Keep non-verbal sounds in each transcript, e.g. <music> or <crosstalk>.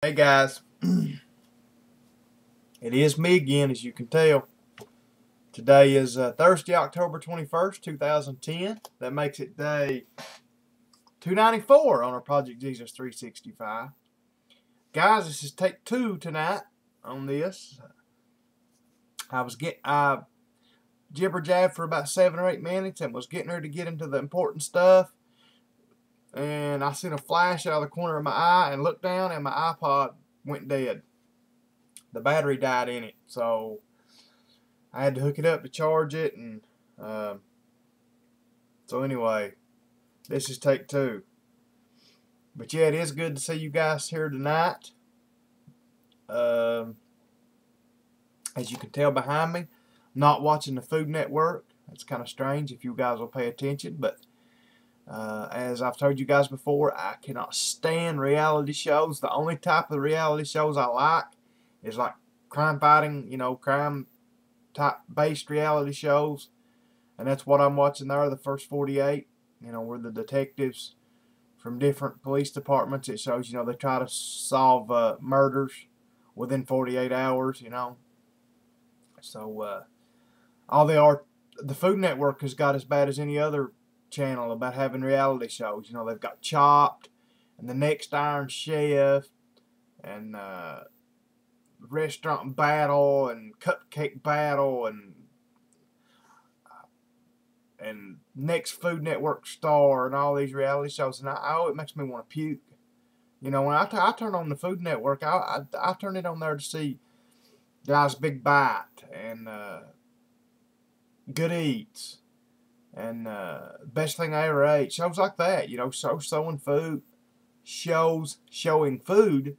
Hey guys, <clears throat> it is me again as you can tell. Today is uh, Thursday, October 21st, 2010. That makes it day 294 on our Project Jesus 365. Guys, this is take two tonight on this. I was get I jibber jab for about seven or eight minutes and was getting her to get into the important stuff and I seen a flash out of the corner of my eye and looked down and my iPod went dead. The battery died in it, so I had to hook it up to charge it, and uh, so anyway, this is take two. But yeah, it is good to see you guys here tonight. Um, as you can tell behind me, not watching the Food Network. It's kind of strange if you guys will pay attention, but uh, as I've told you guys before, I cannot stand reality shows. The only type of reality shows I like is like crime fighting, you know, crime type based reality shows. And that's what I'm watching there, the first 48, you know, where the detectives from different police departments, it shows, you know, they try to solve uh, murders within 48 hours, you know. So, uh, all they are, the Food Network has got as bad as any other channel about having reality shows. You know, they've got Chopped and the Next Iron Chef and uh, Restaurant Battle and Cupcake Battle and uh, and Next Food Network Star and all these reality shows. And I, oh, it makes me want to puke. You know, when I, I turn on the Food Network, I, I, I turn it on there to see Guys Big Bite and uh, Good Eats and uh, best thing I ever ate. Shows like that, you know, so showing food, shows showing food,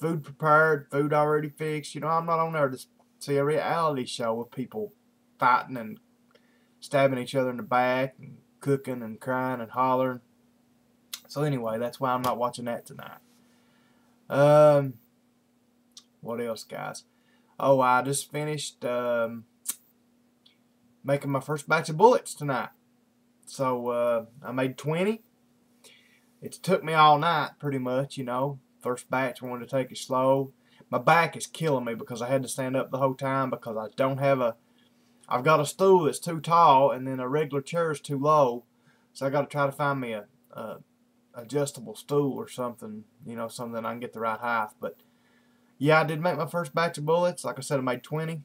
food prepared, food already fixed. You know, I'm not on there to see a reality show with people fighting and stabbing each other in the back and cooking and crying and hollering. So anyway, that's why I'm not watching that tonight. Um, what else, guys? Oh, I just finished um, making my first batch of bullets tonight. So uh, I made 20. It took me all night pretty much, you know. First batch, I wanted to take it slow. My back is killing me because I had to stand up the whole time because I don't have a... I've got a stool that's too tall and then a regular chair is too low. So I got to try to find me a, a adjustable stool or something, you know, something I can get the right height. But yeah, I did make my first batch of bullets. Like I said, I made 20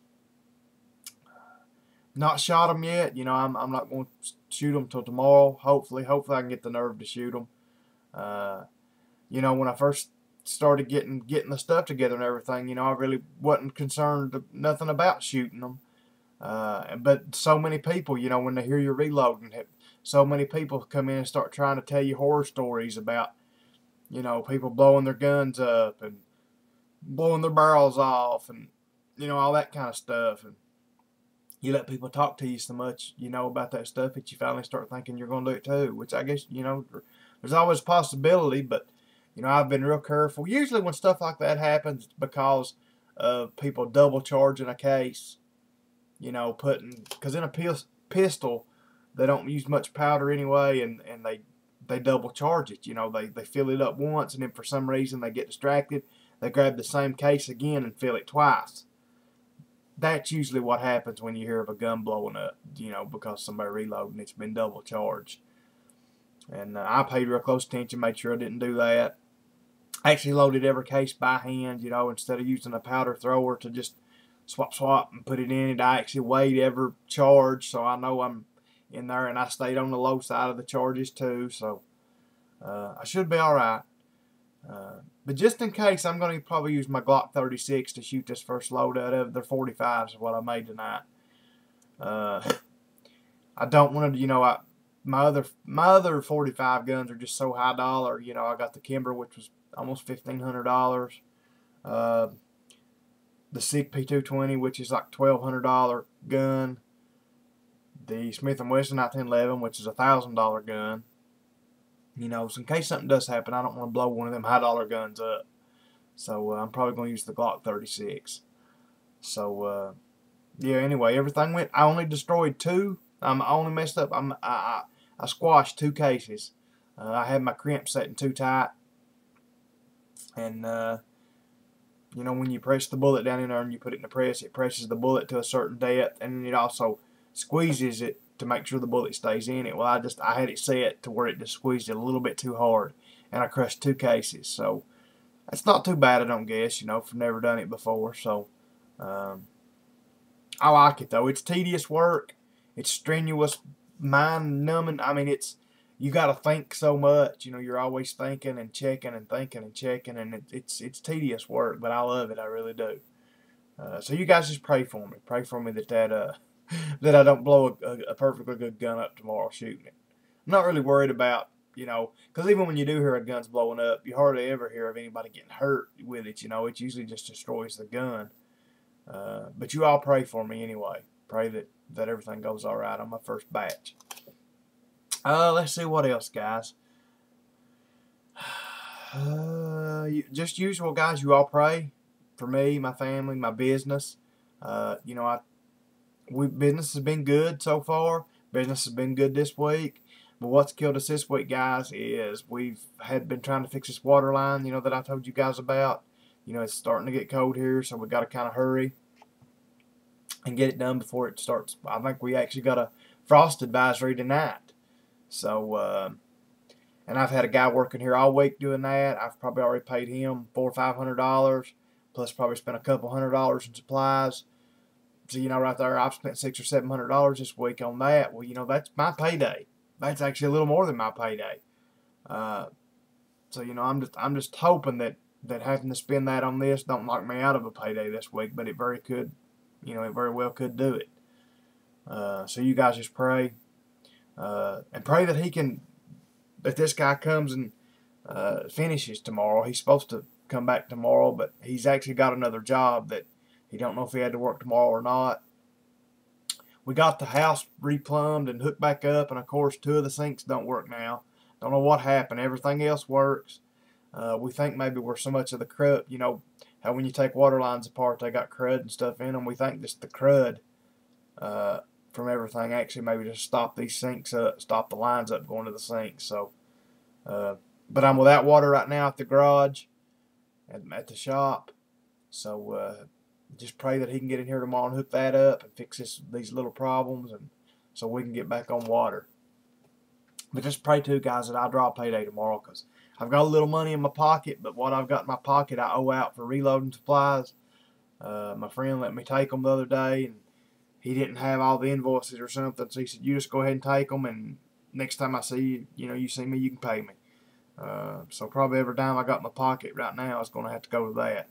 not shot them yet. You know, I'm, I'm not going to shoot them till tomorrow. Hopefully, hopefully I can get the nerve to shoot them. Uh, you know, when I first started getting getting the stuff together and everything, you know, I really wasn't concerned nothing about shooting them. Uh, but so many people, you know, when they hear you're reloading, so many people come in and start trying to tell you horror stories about, you know, people blowing their guns up and blowing their barrels off and, you know, all that kind of stuff. And you let people talk to you so much, you know, about that stuff that you finally start thinking you're going to do it too, which I guess, you know, there's always a possibility, but, you know, I've been real careful. Usually when stuff like that happens, it's because of people double charging a case, you know, putting, because in a pistol, they don't use much powder anyway, and, and they, they double charge it, you know, they, they fill it up once, and then for some reason they get distracted, they grab the same case again and fill it twice that's usually what happens when you hear of a gun blowing up, you know, because somebody reloading, it's been double charged. And uh, I paid real close attention, made sure I didn't do that. I actually loaded every case by hand, you know, instead of using a powder thrower to just swap, swap and put it in it. I actually weighed every charge, so I know I'm in there, and I stayed on the low side of the charges too, so uh, I should be all right. Uh, but just in case, I'm going to probably use my Glock 36 to shoot this first load out of. They're 45s is what I made tonight. Uh, I don't want to, you know, I, my other my other 45 guns are just so high dollar. You know, I got the Kimber, which was almost $1,500. Uh, the SIG P220, which is like $1,200 gun. The Smith & Wesson 1911, which is a $1,000 gun. You know, so in case something does happen, I don't want to blow one of them high dollar guns up. So uh, I'm probably going to use the Glock 36. So uh, yeah. Anyway, everything went. I only destroyed two. I only messed up. I'm I I, I squashed two cases. Uh, I had my crimp setting too tight, And, uh, you know, when you press the bullet down in there and you put it in the press, it presses the bullet to a certain depth, and it also squeezes it to make sure the bullet stays in it. Well, I just I had it set to where it just squeezed it a little bit too hard, and I crushed two cases. So that's not too bad, I don't guess. You know, for never done it before. So um, I like it though. It's tedious work. It's strenuous, mind numbing. I mean, it's you got to think so much. You know, you're always thinking and checking and thinking and checking, and it, it's it's tedious work, but I love it. I really do. Uh, so you guys just pray for me. Pray for me that that uh <laughs> that I don't blow a, a, perfectly good gun up tomorrow shooting it. I'm not really worried about you know because even when you do hear a gun's blowing up, you hardly ever hear of anybody getting hurt with it. You know, it usually just destroys the gun. Uh, but you all pray for me anyway. Pray that that everything goes all right on my first batch. Uh, let's see what else, guys. Uh, just usual, guys. You all pray for me, my family, my business. Uh, you know, I we business has been good so far. Business has been good this week. But what's killed us this week, guys, is we've had been trying to fix this water line. You know that I told you guys about. You know, it's starting to get cold here, so we got to kind of hurry and get it done before it starts. I think we actually got a frost advisory tonight. So, uh, and I've had a guy working here all week doing that. I've probably already paid him four or five hundred dollars, plus probably spent a couple hundred dollars in supplies. So you know, right there, I've spent six or seven hundred dollars this week on that. Well, you know, that's my payday. That's actually a little more than my payday. Uh, so you know, I'm just I'm just hoping that that having to spend that on this don't knock me out of a payday this week, but it very could, you know, it very well could do it. Uh, so you guys just pray uh, and pray that he can, that this guy comes and uh, finishes tomorrow. He's supposed to come back tomorrow, but he's actually got another job that he don't know if he had to work tomorrow or not. We got the house replumbed and hooked back up, and of course, two of the sinks don't work now. Don't know what happened. Everything else works. Uh, we think maybe we're so much of the crud, you know, how when you take water lines apart, they got crud and stuff in them. We think just the crud uh, from everything actually maybe just stop these sinks up, stop the lines up going to the sinks. So, uh, but I'm without water right now at the garage, at, at the shop. So uh, just pray that he can get in here tomorrow and hook that up and fix this, these little problems, and so we can get back on water. But just pray too, guys, that I draw a payday tomorrow because I've got a little money in my pocket, but what I've got in my pocket I owe out for reloading supplies. Uh, my friend let me take them the other day, and he didn't have all the invoices or something. So he said, "You just go ahead and take them, and next time I see you, you know, you see me, you can pay me." Uh, so probably every dime I got in my pocket right now is going to have to go to that.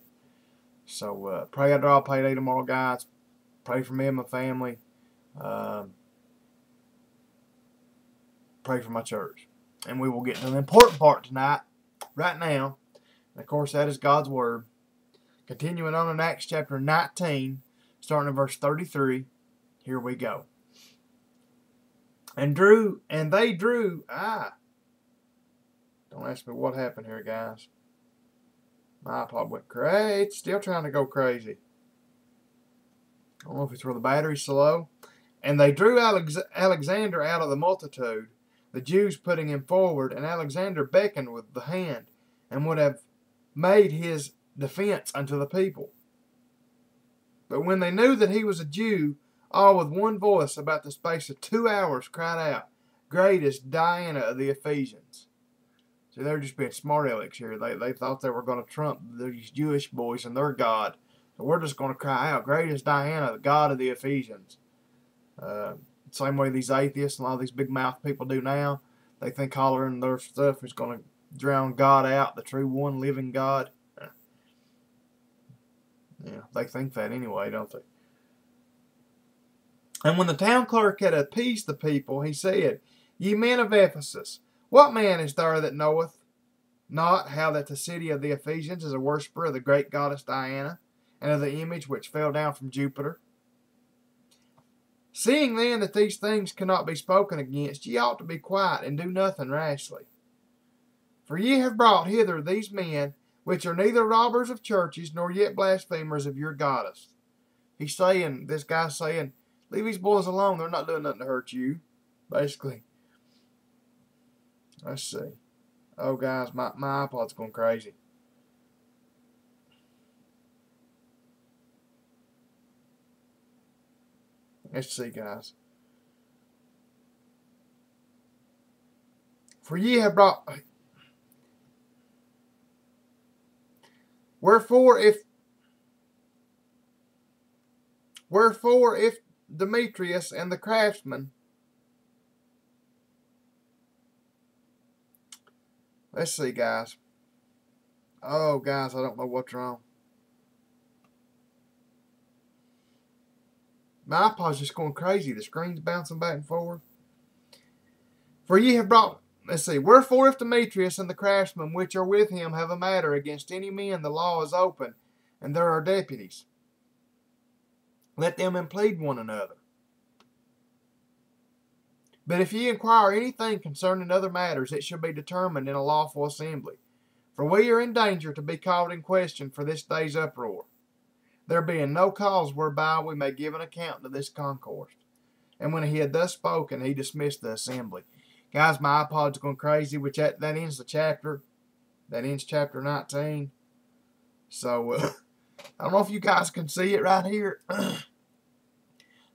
So uh, pray I draw a payday tomorrow, guys. Pray for me and my family. Um, pray for my church. And we will get to the important part tonight, right now. And of course, that is God's Word. Continuing on in Acts chapter 19, starting in verse 33. Here we go. And drew, and they drew, ah. Don't ask me what happened here, guys. My iPod went crazy. Still trying to go crazy. I don't know if it's where the battery's slow. And they drew Alex Alexander out of the multitude, the Jews putting him forward, and Alexander beckoned with the hand, and would have made his defense unto the people. But when they knew that he was a Jew, all with one voice about the space of two hours cried out, Great is Diana of the Ephesians. See, they're just being smart alecks here. They, they thought they were going to trump these Jewish boys and their God. So we're just going to cry out, Great is Diana, the God of the Ephesians. Uh, same way these atheists and a lot of these big mouth people do now. They think hollering their stuff is going to drown God out, the true one living God. Yeah, they think that anyway, don't they? And when the town clerk had appeased the people, he said, Ye men of Ephesus, what man is there that knoweth not how that the city of the Ephesians is a worshipper of the great goddess Diana, and of the image which fell down from Jupiter? Seeing then that these things cannot be spoken against, ye ought to be quiet and do nothing rashly. For ye have brought hither these men which are neither robbers of churches nor yet blasphemers of your goddess. He's saying, this guy's saying, leave these boys alone. They're not doing nothing to hurt you. Basically. Let's see. Oh, guys, my, my iPod's going crazy. Let's see, guys. For ye have brought... Wherefore, if... Wherefore, if Demetrius and the craftsmen Let's see, guys. Oh, guys, I don't know what's wrong. My iPod's just going crazy. The screen's bouncing back and forth. For ye have brought, let's see, wherefore if Demetrius and the craftsmen which are with him have a matter against any men, the law is open, and there are deputies. Let them implead one another. But if ye inquire anything concerning other matters, it shall be determined in a lawful assembly. For we are in danger to be called in question for this day's uproar there being no cause whereby we may give an account to this concourse. And when he had thus spoken, he dismissed the assembly. Guys, my iPod's going crazy, which that, that ends the chapter. That ends chapter 19. So, uh, <laughs> I don't know if you guys can see it right here. <clears throat>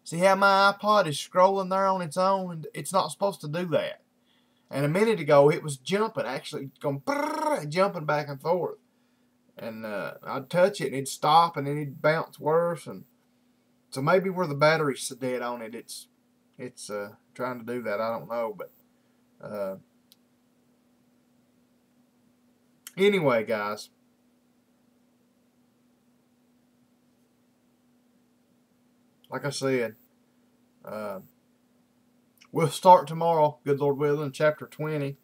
see how my iPod is scrolling there on its own? It's not supposed to do that. And a minute ago, it was jumping, actually going brrr, jumping back and forth and uh, I'd touch it and it'd stop and then it'd bounce worse and so maybe where the battery's dead on it it's it's uh, trying to do that I don't know but uh, anyway guys like I said uh, we'll start tomorrow good Lord willing chapter 20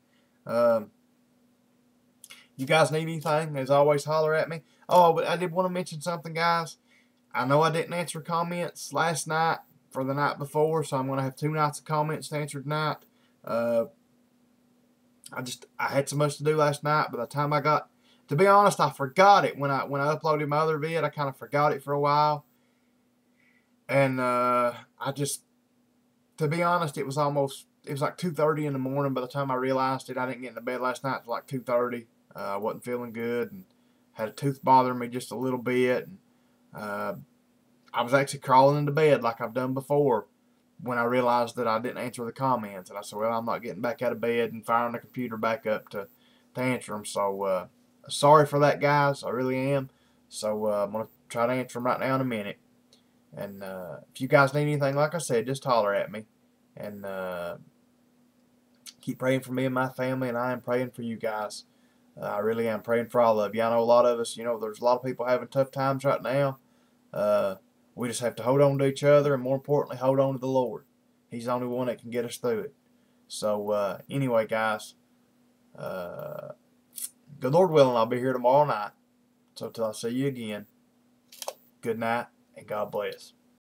um, you guys need anything, as always, holler at me. Oh, but I did want to mention something, guys. I know I didn't answer comments last night for the night before, so I'm going to have two nights of comments to answer tonight. Uh, I just, I had so much to do last night. By the time I got, to be honest, I forgot it when I when I uploaded my other vid. I kind of forgot it for a while. And uh, I just, to be honest, it was almost, it was like 2.30 in the morning by the time I realized it. I didn't get into bed last night until like 2.30. Uh, I wasn't feeling good and had a tooth bothering me just a little bit. And, uh, I was actually crawling into bed like I've done before when I realized that I didn't answer the comments. And I said, well, I'm not getting back out of bed and firing the computer back up to, to answer them. So, uh, sorry for that, guys. I really am. So, uh, I'm going to try to answer them right now in a minute. And uh, if you guys need anything, like I said, just holler at me. And uh, keep praying for me and my family, and I am praying for you guys. Uh, I really am praying for all of you. I know a lot of us, you know, there's a lot of people having tough times right now. Uh, we just have to hold on to each other and more importantly, hold on to the Lord. He's the only one that can get us through it. So, uh, anyway, guys, uh, good Lord willing, I'll be here tomorrow night. So, till I see you again, good night and God bless.